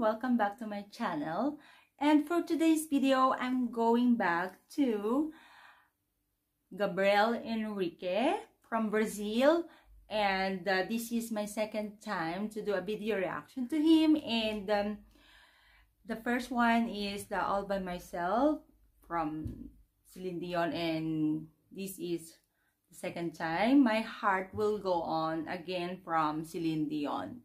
welcome back to my channel. And for today's video I'm going back to Gabriel Henrique from Brazil. And uh, this is my second time to do a video reaction to him. And um, the first one is the All By Myself from Celine Dion. And this is the second time. My Heart Will Go On again from Celine Dion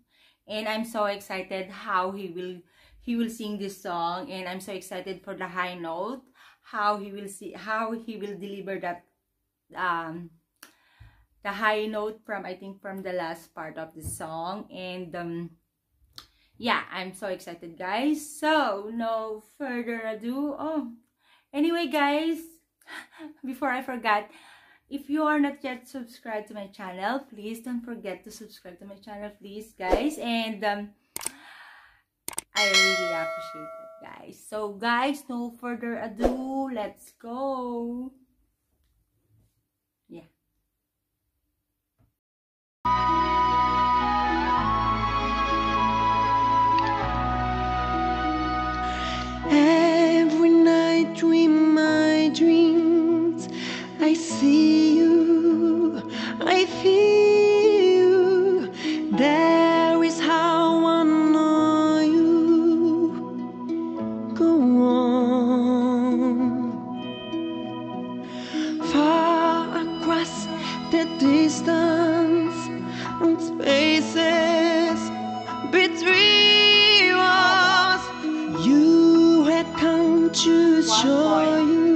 and I'm so excited how he will he will sing this song. And I'm so excited for the high note how he will see how he will deliver that um the high note from I think from the last part of the song. And um yeah I'm so excited guys. So no further ado. Oh anyway guys before I forgot if you are not yet subscribed to my channel, please don't forget to subscribe to my channel, please, guys. And um, I really appreciate it, guys. So, guys, no further ado, let's go. Yeah. Show you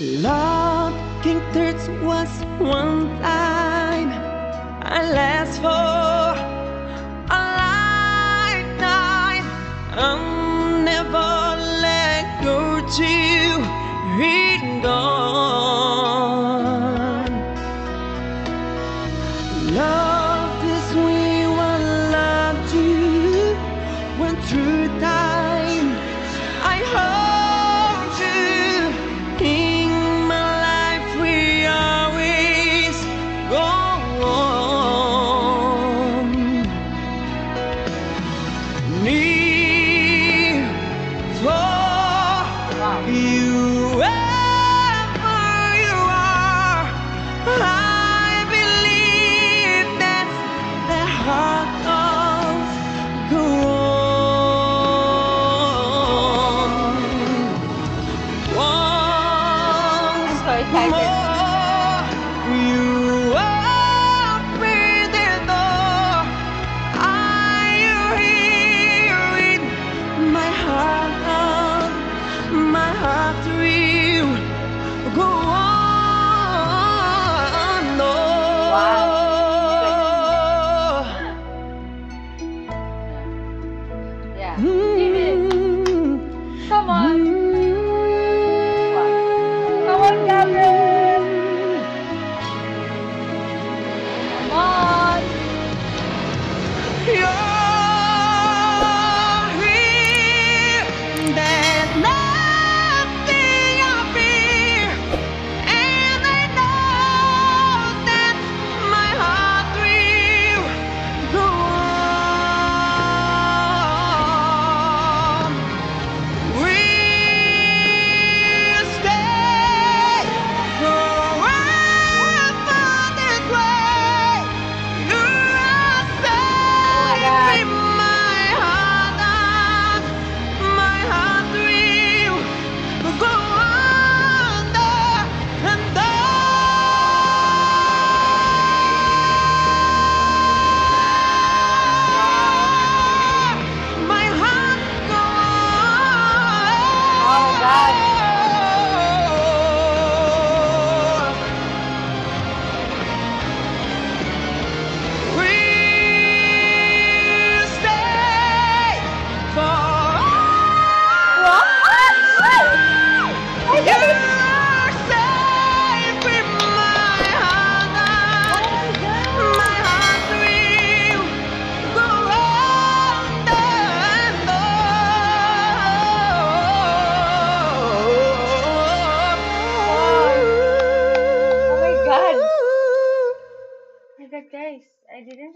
Love King Thirds was one time I last for go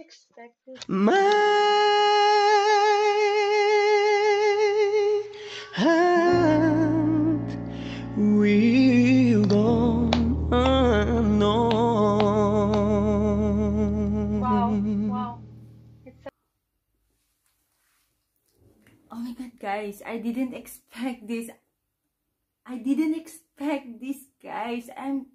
expect this. My heart will go on. Wow, wow. It's Oh my god, guys, I didn't expect this. I didn't expect this, guys. I'm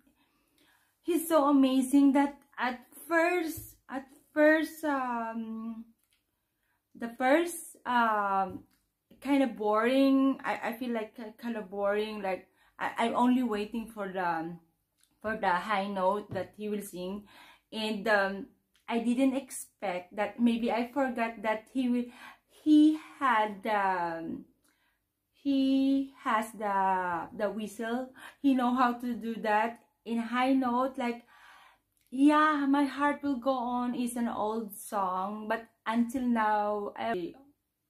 he's so amazing that at first at first um the first um kind of boring. I, I feel like kind of boring like I, I'm only waiting for the for the high note that he will sing and um I didn't expect that maybe I forgot that he will he had um he has the the whistle he know how to do that in high note like yeah my heart will go on is an old song but until now I,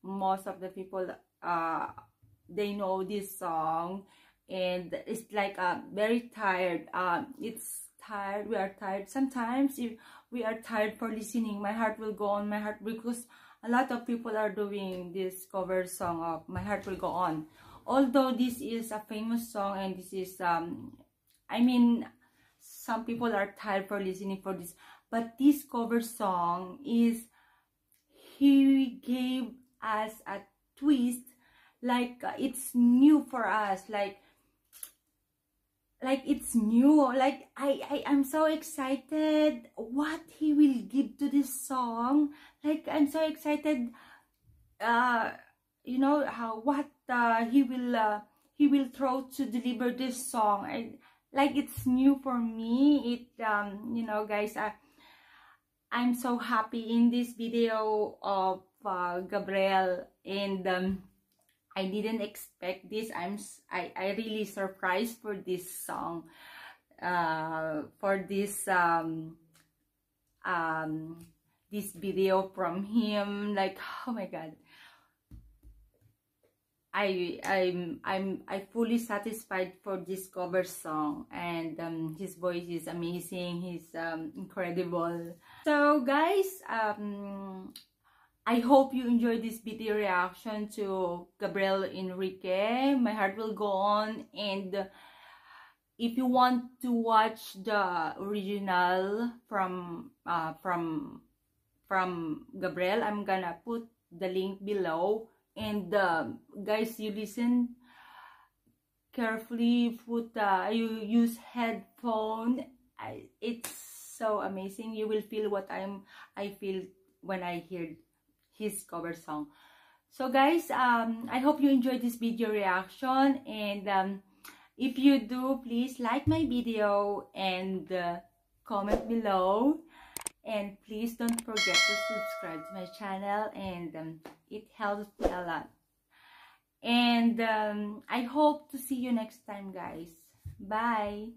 most of the people uh they know this song and it's like uh, very tired. Um it's tired we are tired. Sometimes if we are tired for listening my heart will go on my heart because a lot of people are doing this cover song of my heart will go on. Although this is a famous song and this is um i mean some people are tired for listening for this but this cover song is he gave us a twist like uh, it's new for us like like it's new like I, I i'm so excited what he will give to this song like i'm so excited uh you know how what uh, he will uh, he will throw to deliver this song I, like it's new for me it um you know guys I, i'm so happy in this video of uh, gabriel and um I didn't expect this. I'm I, I really surprised for this song. Uh for this um um this video from him like oh my god. I I'm I'm I fully satisfied for this cover song and um his voice is amazing. He's um incredible. So guys, um I hope you enjoyed this video reaction to Gabriel Henrique. My heart will go on and if you want to watch the original from uh, from from Gabriel, I'm gonna put the link below. And uh, guys, you listen carefully. Put uh, you use headphone. I, it's so amazing. You will feel what I'm I feel when I hear his cover song. So guys, um, I hope you enjoyed this video reaction and um, if you do, please like my video and uh, comment below and please don't forget to subscribe to my channel and um, it helps me a lot. And um, I hope to see you next time guys. Bye!